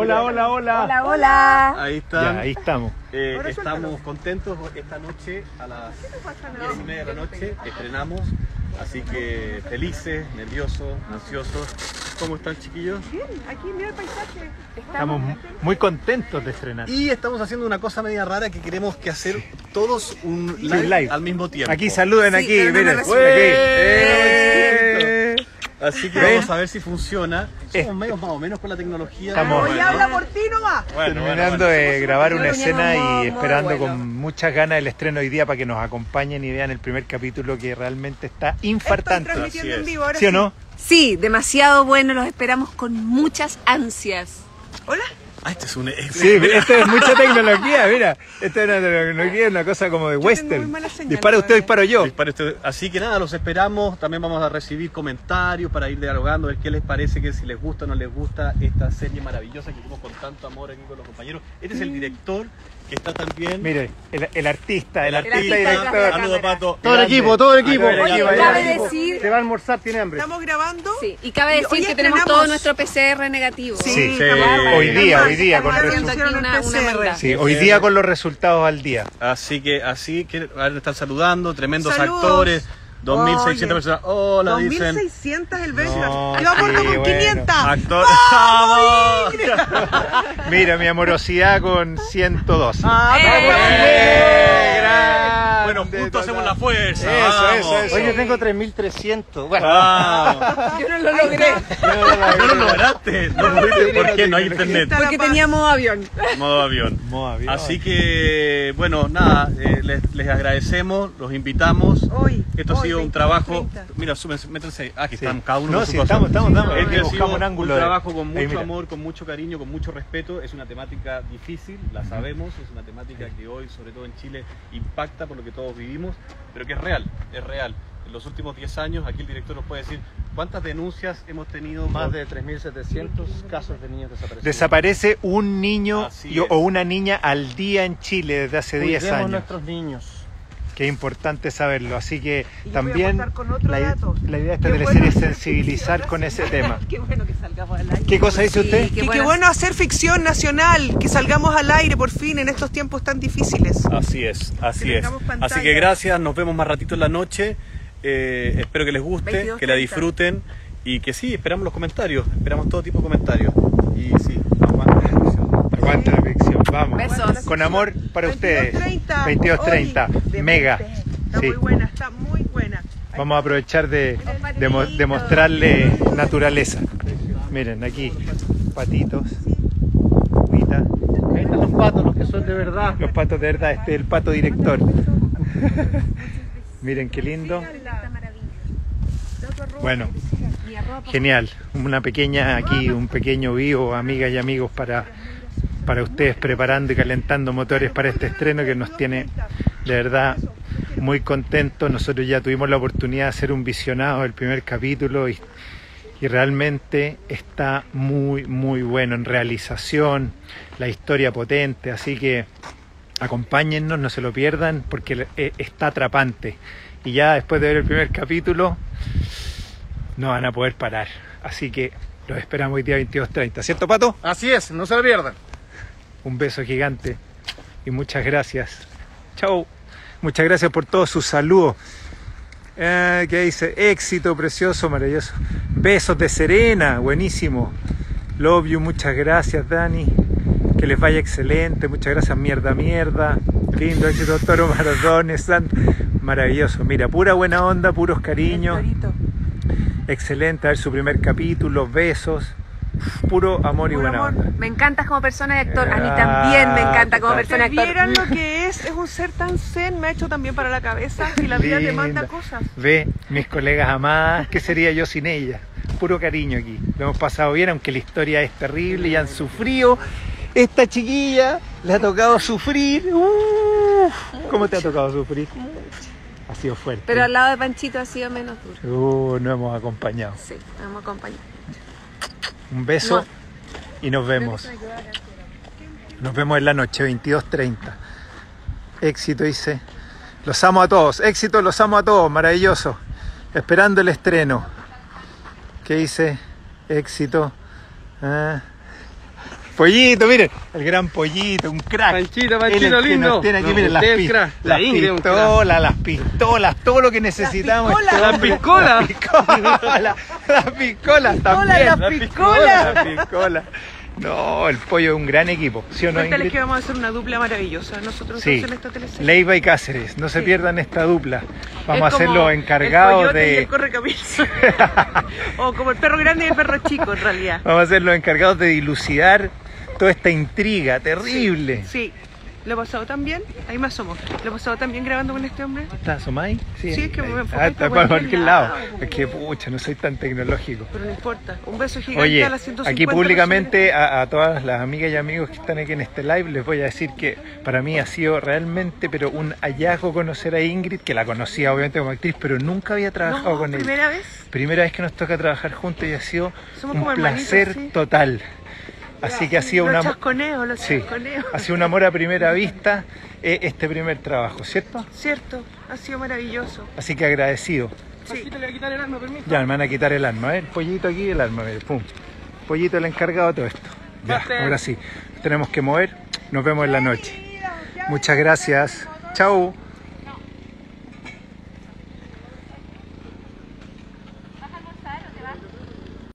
Hola, hola, hola. Hola, hola. Ahí están. Ya, ahí estamos. Eh, estamos contentos esta noche a las 10 y media de la noche. Estrenamos. Así que felices, nerviosos, ansiosos. ¿Cómo están, chiquillos? Bien, aquí mira el paisaje. Estamos muy contentos de estrenar. Y estamos haciendo una cosa media rara que queremos que hacer todos un live, live. al mismo tiempo. Aquí saluden, Sí, aquí, miren. Así que ¿Ven? vamos a ver si funciona. Somos medios más o menos con la tecnología. Estamos- Oye, Bueno, habla por ti nomás. bueno, Terminando bueno, de grabar una escena y muy esperando bueno. con muchas ganas el estreno hoy día para que nos acompañen y vean el primer capítulo que realmente está infartante. Estoy transmitiendo en vivo ahora ¿Sí o no? Sí, demasiado bueno, los esperamos con muchas ansias. Hola. Ah, este es un. Sí, esto es mucha tecnología, mira. Esto es una tecnología, una cosa como de western. muy mala señal Dispara usted, disparo yo. Dispara usted. Así que nada, los esperamos. También vamos a recibir comentarios para ir dialogando, ver qué les parece, que si les gusta o no les gusta esta serie maravillosa que hicimos con tanto amor aquí con los compañeros. Este es el director que está también. Mire, el, el artista, el, el artista, artista. director. Saludos. Pato. Todo el equipo, todo el equipo. Oye, cabe decir, Se va a almorzar, tiene hambre. Estamos grabando. sí, y cabe decir que tenemos todo nuestro PCR negativo. Sí, Sí, estamos- hoy día, hoy día, con resultados. Sí, hoy día con los resultados al día. Así que así que a estar saludando, tremendos Saludos. actores, 2600 Oye. personas. Hola, dicen. 2600 el beso. No, Yo aporto sí, con bueno. 500. Actor. ¡Vamos! Mira, mi amorosidad con 102. Ah, ¡Eh! Grande, Bueno, juntos hacemos la fuerza. Eso, eso, eso. Hoy yo tengo 3300. Bueno, Vamos. Yo no lo logré No lo lograste. No lo lograste. ¿Por qué? No hay internet. Porque paz. teníamos avión. Modo avión. Modo avión. Así que, bueno, nada, eh, les, les agradecemos, los invitamos. Hoy, Esto ha sido un 22, trabajo. 30. Mira, súmense, métanse ahí. Ah, aquí Sí. están cada uno No, con sí, estamos, estamos, estamos. Este Es que ha buscamos sido un ángulo Un trabajo con mucho amor, con mucho cariño, con mucho respeto. Es una temática difícil, la sabemos. Es una temática que hoy, sobre todo en Chile, impacta por lo que todos vivimos, pero que es real, es real. En los últimos 10 años, aquí el director nos puede decir cuántas denuncias hemos tenido. más de 3700 casos de niños desaparecidos. Desaparece un niño y- o una niña al día en Chile desde hace 10 Cuidemos años. nuestros niños. Qué importante saberlo. Así que Y también la, la idea de esta Qué teleserie bueno es sensibilizar con ese tema. Qué bueno que salgamos al aire. ¿Qué cosa dice usted? Sí, Que qué bueno hacer ficción nacional, que salgamos al aire por fin en estos tiempos tan difíciles. Así es, así Que es. Así que gracias, nos vemos más ratito en la noche. Eh, espero que les guste, 22, que la 30. disfruten y que sí, esperamos los comentarios, esperamos todo tipo de comentarios. Y sí, la ficción, vamos. Besos. Con amor para ustedes. 22.30. 22.30, Oye, de mega. Está Sí. muy buena, está muy buena. Vamos a aprovechar de, de mo- de mostrarle naturaleza. Miren, aquí, patitos, agüita. Ahí están los patos, los que son de verdad. Los patos de verdad, este es el pato director. Miren qué lindo. Bueno, genial. Una pequeña aquí, un pequeño vivo, amigas y amigos para, para ustedes preparando y calentando motores para este estreno que nos tiene de verdad muy contentos. Nosotros ya tuvimos la oportunidad de hacer un visionado del primer capítulo y, y realmente está muy, muy bueno en realización, la historia potente, así que acompáñennos, no se lo pierdan porque eh, está atrapante. Y ya después de ver el primer capítulo, no van a poder parar. Así que los esperamos hoy día 22.30. ¿Cierto, Pato? Así es, no se lo pierdan. Un beso gigante y muchas gracias. Chao. Muchas gracias por todos sus saludos. Eh, ¿Qué dice? Éxito, precioso, maravilloso. Besos de Serena, buenísimo. Love you, muchas gracias, Dani. Que les vaya excelente, muchas gracias, mierda, mierda. Lindo éxito, Toro Mardones, San- maravilloso. Mira, pura buena onda, puros cariños. Excelente, a ver su primer capítulo, besos. Puro amor y Puro buena amor. onda. Me encantas como persona y actor. A mí Ah, también me encanta como persona y Si actor. vieran lo que es, es un ser tan zen, me ha hecho también para la cabeza y la vida te manda cosas. Ve, mis colegas amadas, ¿qué sería yo sin ella? Puro cariño aquí. Lo hemos pasado bien, aunque la historia es terrible y han sufrido. Esta chiquilla le ha tocado sufrir. Uf, ¿Cómo te ha tocado sufrir? Ha sido fuerte. Pero al lado de Panchito ha sido menos duro. Uh, nos hemos acompañado. Sí, nos hemos acompañado. Un beso y nos vemos. Nos vemos en la noche, 22.30. Éxito, dice. Los amo a todos. Éxito, los amo a todos. Maravilloso. Esperando el estreno. ¿Qué dice? Éxito. Ah. Pollito, miren, el gran pollito, un crack. Panchito, Panchito lindo. tiene aquí, No, miren, las, pi- las La Ingrid pistolas, las pistolas, todo lo que necesitamos. Las hombre. piscolas. Las piscolas, las piscolas también. las piscolas. Las piscolas. No, el pollo es un gran equipo, ¿sí o no, Cuéntales Ingrid? que vamos a hacer una dupla maravillosa. Nosotros Sí, en esta teleserie. Leiva y Cáceres, no se Sí. pierdan esta dupla. Vamos Es a los encargados de... el o como el perro grande y el perro chico, en realidad. Vamos a ser los encargados de dilucidar toda esta intriga terrible. Sí, lo he pasado tan bien. Ahí más somos. Lo he pasado tan bien grabando con este hombre. ¿Está Somay? Sí, es que me Ah, enfoqué está para cualquier lado. lado. Es que pucha, no soy tan tecnológico. Pero no importa. Un beso gigante Oye, a las 150 aquí públicamente a, a todas las amigas y amigos que están aquí en este live les voy a decir que para mí ha sido realmente pero un hallazgo conocer a Ingrid, que la conocía obviamente como actriz, pero nunca había trabajado No, con ella. primera vez. Primera vez que nos toca trabajar juntos y ha sido Somos un placer sí. total. Así que ha sido Los una chasconeos, los sí, chasconeos. ha sido un amor a primera vista eh, este primer trabajo, ¿cierto? Cierto, ha sido maravilloso. Así que agradecido. Sí. le voy a quitar el arma, permiso. Ya, me van a quitar el arma, ¿eh? El pollito aquí, el arma, mire, pum. Pollito el encargado de todo esto. Ya, ahora sí. Tenemos que mover. Nos vemos en la noche. Muchas gracias. Chao.